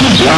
Yes.